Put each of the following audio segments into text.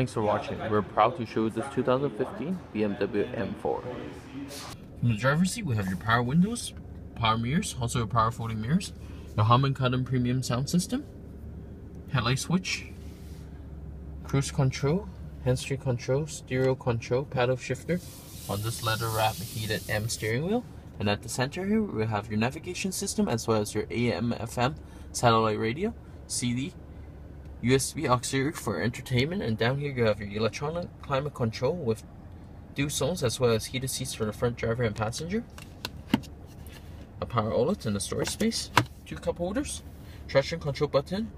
Thanks for watching. We're proud to show you this 2015 BMW M4. From the driver's seat, we have your power windows, power mirrors, also your power folding mirrors, your Harman Kardon premium sound system, headlight switch, cruise control, hands-free control, stereo control, paddle shifter on this leather wrap heated M steering wheel. And at the center here, we have your navigation system as well as your AM, FM, satellite radio, CD, USB auxiliary for entertainment, and down here you have your electronic climate control with dual zones as well as heated seats for the front driver and passenger. A power outlet and a storage space, two cup holders, traction control button,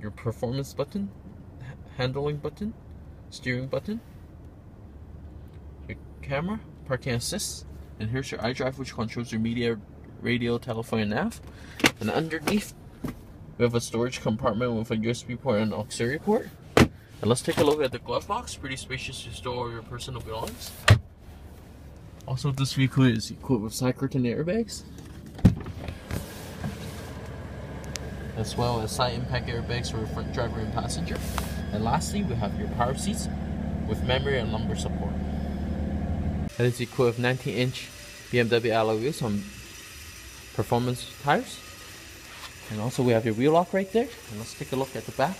your performance button, handling button, steering button, your camera, parking assist, and here's your iDrive which controls your media, radio, telephone, and nav. And underneath we have a storage compartment with a USB port and auxiliary port. And let's take a look at the glove box. Pretty spacious to store your personal belongings. Also, this vehicle is equipped with side curtain airbags. As well as side impact airbags for front driver and passenger. And lastly, we have your power seats with memory and lumbar support. It is equipped with 19 inch BMW alloy wheels on performance tires. And also we have your wheel lock right there. And let's take a look at the back.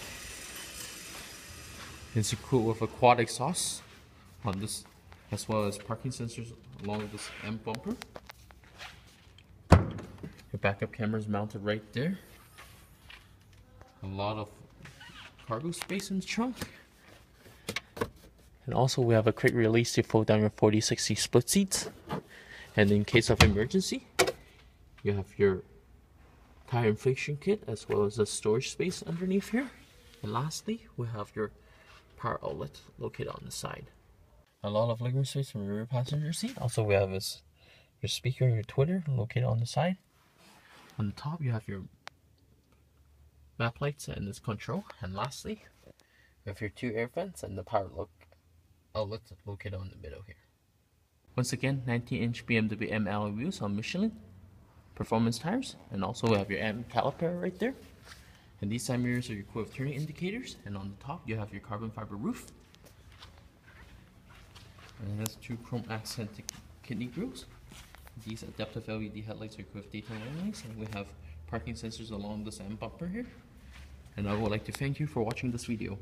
It's equipped with a quad exhaust on um, this, as well as parking sensors along this M bumper. Your backup camera is mounted right there. A lot of cargo space in the trunk. And also we have a quick release to fold down your 4060 split seats. And in case of emergency, you have your tire inflation kit as well as a storage space underneath here. And lastly, we have your power outlet located on the side. A lot of legroom space from rear passenger seat. Also, we have this your speaker and your tweeter located on the side. On the top, you have your map lights and this control. And lastly, we have your two air vents and the power look outlet located on the middle here. Once again, 19-inch BMW M alloy wheels on Michelin performance tires and also we have your M caliper right there. And these side mirrors are your equipped turning indicators and on the top you have your carbon fiber roof. And it has two chrome accent kidney grills. These adaptive LED headlights are equipped with daytime lights and we have parking sensors along this M bumper here. And I would like to thank you for watching this video